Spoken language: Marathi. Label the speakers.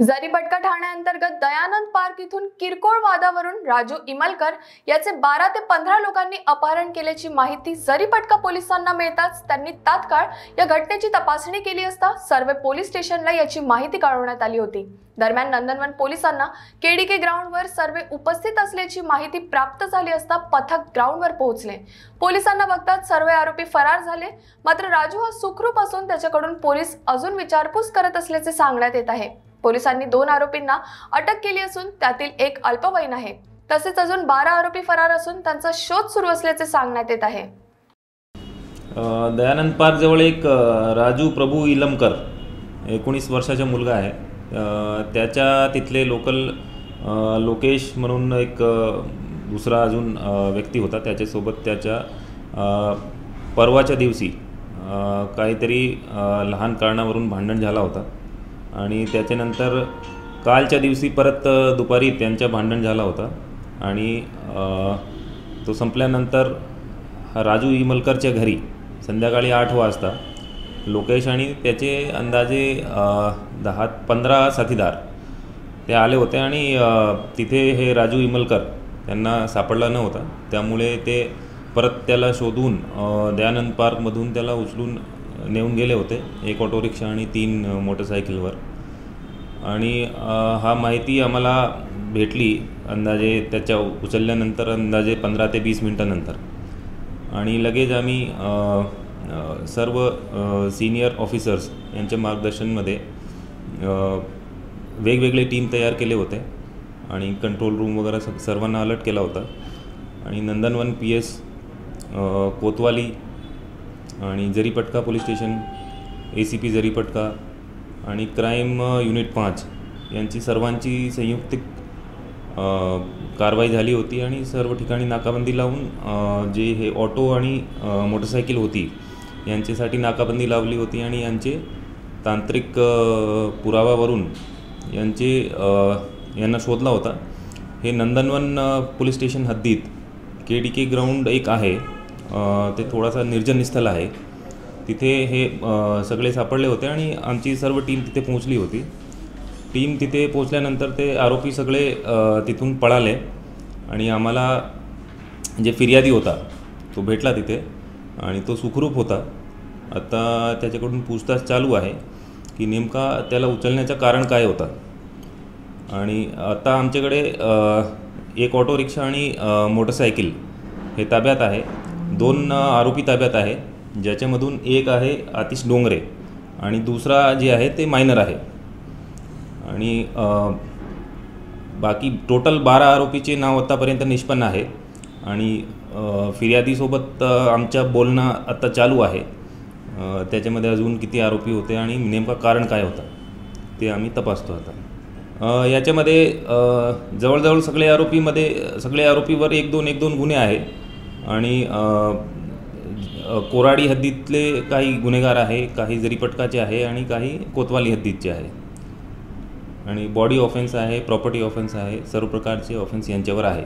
Speaker 1: जरीपटका ठाण्याअंतर्गत दयानंद पार्क इथून किरकोळ वादावरून राजू इमलकर याचे बारा ते पंधरा लोकांनी अपहरण केल्याची माहिती जरीपटका पोलिसांना मिळताच त्यांनी तात्काळ या घटनेची तपासणी केली असता सर्व पोलीस स्टेशनला याची माहिती कळवण्यात आली होती. दरम्यान नंदनवन पोलिसांना केडीके ग्राउंडवर सर्वे उपस्थित असल्याची माहिती प्राप्त झाली असता पथक ग्राउंडवर पोहोचले. पोलिसांना बघताच सर्व आरोपी फरार झाले. मात्र राजू हा सुखरूप असून त्याच्याकडून पोलीस अजून विचारपूस करत असल्याचे सांगण्यात येत आहे. पोलिसांनी दोन आरोपींना अटक केली असून त्यातील एक अल्पवयीन आहे. तसेच अजून बारा आरोपी फरार असून त्यांचा शोध सुरू असल्याचे सांगण्यात येत आहे.
Speaker 2: दयानंद पार्क जवळ एक राजू प्रभू इलमकर एकोणीस वर्षाचा मुलगा आहे. त्याच्या तिथले लोकल लोकेश म्हणून एक दुसरा अजून व्यक्ती होता. त्याच्यासोबत त्याच्या परवाच्या दिवशी काहीतरी लहान कारणावरून भांडण झाला होता. आणि त्याच्यानंतर कालच्या दिवशी परत दुपारी त्यांच्या भांडण झाला होता. आणि तो संपल्यानंतर राजू इमलकरच्या घरी संध्याकाळी आठ वाजता लोकेश आणि त्याचे अंदाजे दहा पंधरा साथीदार ते आले होते आणि तिथे हे राजू इमलकर त्यांना सापडला नव्हता. त्यामुळे ते परत त्याला शोधून दयानंद पार्कमधून त्याला उचलून नेऊन गेले होते एक ऑटो रिक्षा आणि तीन मोटरसायकलवर. आणि हा माहिती आम्हाला भेटली अंदाजे त्याच्या उचलल्यानंतर अंदाजे पंधरा ते वीस मिनटानंतर. आणि लगेच आम्ही सर्व सिनियर ऑफिसर्स यांच्या मार्गदर्शनमध्ये वेगवेगळे टीम तयार केले होते आणि कंट्रोल रूम वगैरे स सर्वांना अलर्ट केला होता. आणि नंदनवन पी एस कोतवाली आणि Jaripatka police station A C P Jaripatka आणि क्राईम युनिट पाच यांची सर्वांची संयुक्तिक कारवाई झाली होती आणि सर्व ठिकाणी नाकाबंदी लावून जे हे ऑटो आणि मोटरसायकल होती यांच्यासाठी नाकाबंदी लावली होती आणि यांचे तांत्रिक अ, पुरावावरून यांचे यांना शोधला होता. हे नंदनवन पोलीस स्टेशन हद्दीत के डी के ग्राउंड एक आहे. ते थोडासा निर्जन स्थल आहे. तिथे हे सगळे सापडले होते आणि आमची सर्व टीम तिथे पोहोचली होती. टीम तिथे पोहोचल्यानंतर ते आरोपी सगळे तिथून पळाले आणि आम्हाला जे फिर्यादी होता तो भेटला तिथे आणि तो सुखरूप होता. आता त्याच्याकडून पूछताछ चालू आहे की नेमका त्याला उचलण्याचं कारण काय होतं? आणि आता आमच्याकडे एक ऑटो रिक्षा आणि मोटरसायकल हे ताब्यात आहे. दोन आरोपी ताब्यात आहे ज्याच्यामधून एक आहे आतिश डोंगरे आणि दुसरा जे आहे ते मायनर आहे. आणि बाकी टोटल बारा आरोपीचे नाव आत्तापर्यंत निष्पन्न आहे आणि फिर्यादीसोबत आमच्या बोलणं आत्ता चालू आहे. त्याच्यामध्ये अजून किती आरोपी होते आणि नेमका कारण काय होतं ते आम्ही तपासतो आता. याच्यामध्ये जवळजवळ सगळे आरोपीमध्ये सगळे आरोपीवर एक दोन एक दोन गुन्हे आहे आणि कोराडी हद्दीतले काही गुन्हेगार आहे काही जरीपटकाचे आहे आणि काही कोतवाली हद्दीतचे आहे. आणि बॉडी ऑफेन्स आहे प्रॉपर्टी ऑफेन्स आहे सर्व प्रकारचे ऑफेन्स यांच्यावर आहे.